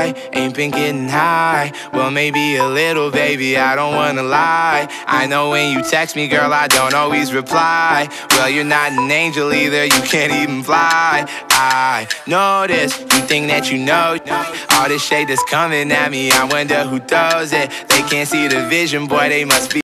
I ain't been getting high. Well, maybe a little, baby, I don't wanna lie. I know when you text me, girl, I don't always reply. Well, you're not an angel either, you can't even fly. I know this, you think that you know all this shade that's coming at me. I wonder who does it. They can't see the vision, boy, they must be.